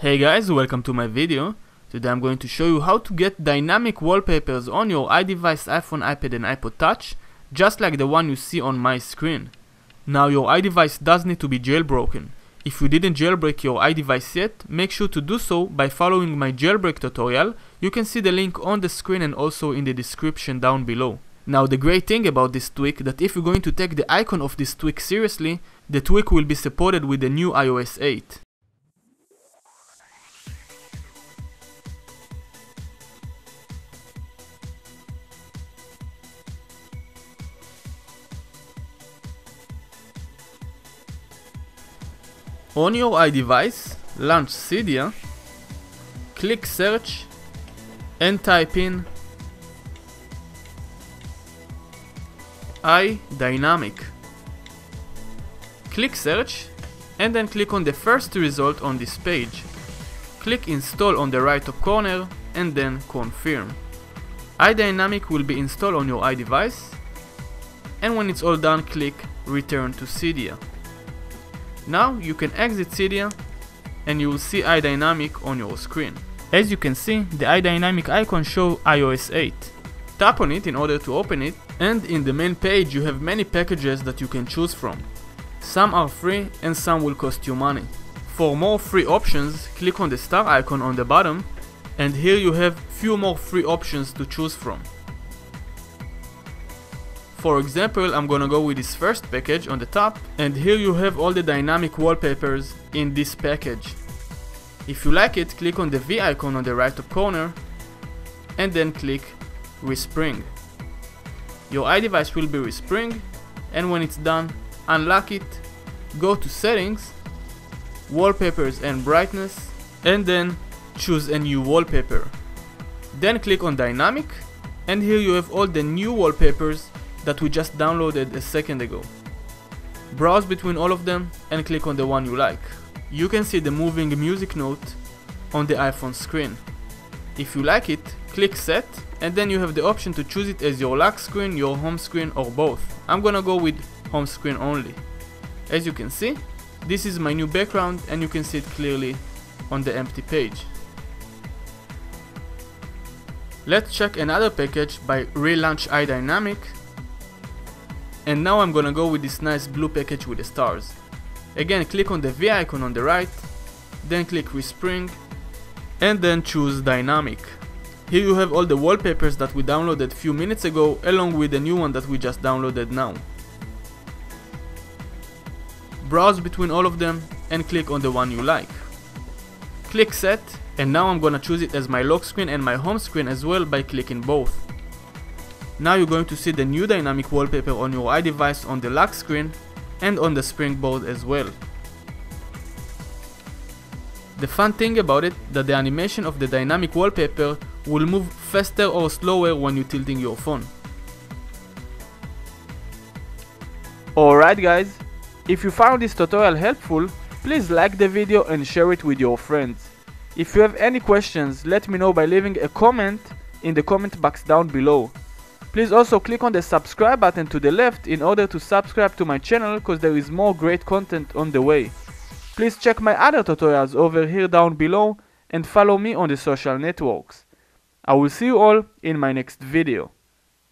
Hey guys, welcome to my video. Today I'm going to show you how to get dynamic wallpapers on your iDevice, iPhone, iPad and iPod Touch, just like the one you see on my screen. Now your iDevice does need to be jailbroken. If you didn't jailbreak your iDevice yet, make sure to do so by following my jailbreak tutorial. You can see the link on the screen and also in the description down below. Now the great thing about this tweak that if you're going to take the icon of this tweak seriously, the tweak will be supported with the new iOS 8. On your iDevice, launch Cydia, click search and type in iDynamic. Click search and then click on the first result on this page. Click install on the right top corner and then confirm. iDynamic will be installed on your iDevice and when it's all done click return to Cydia. Now you can exit Cydia and you will see iDynamic on your screen. As you can see, the iDynamic icon shows iOS 8. Tap on it in order to open it and in the main page you have many packages that you can choose from. Some are free and some will cost you money. For more free options, click on the star icon on the bottom and here you have few more free options to choose from. For example, I'm gonna go with this first package on the top and here you have all the dynamic wallpapers in this package. If you like it, click on the V icon on the right top corner and then click Respring. Your iDevice will be respring and when it's done, unlock it, go to settings, wallpapers and brightness and then choose a new wallpaper. Then click on dynamic and here you have all the new wallpapers that we just downloaded a second ago. Browse between all of them and click on the one you like. You can see the moving music note on the iPhone screen. If you like it, click set and then you have the option to choose it as your lock screen, your home screen or both. I'm gonna go with home screen only. As you can see, this is my new background and you can see it clearly on the empty page. Let's check another package by relaunch iDynamic and now I'm gonna go with this nice blue package with the stars. Again click on the V icon on the right, then click respring and then choose dynamic. Here you have all the wallpapers that we downloaded a few minutes ago along with the new one that we just downloaded now. Browse between all of them and click on the one you like. Click set and now I'm gonna choose it as my lock screen and my home screen as well by clicking both. Now you're going to see the new dynamic wallpaper on your iDevice on the lock screen and on the springboard as well. The fun thing about it that the animation of the dynamic wallpaper will move faster or slower when you're tilting your phone. Alright guys, if you found this tutorial helpful, please like the video and share it with your friends. If you have any questions, let me know by leaving a comment in the comment box down below. Please also click on the subscribe button to the left in order to subscribe to my channel because there is more great content on the way. Please check my other tutorials over here down below and follow me on the social networks. I will see you all in my next video.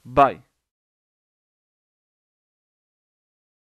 Bye.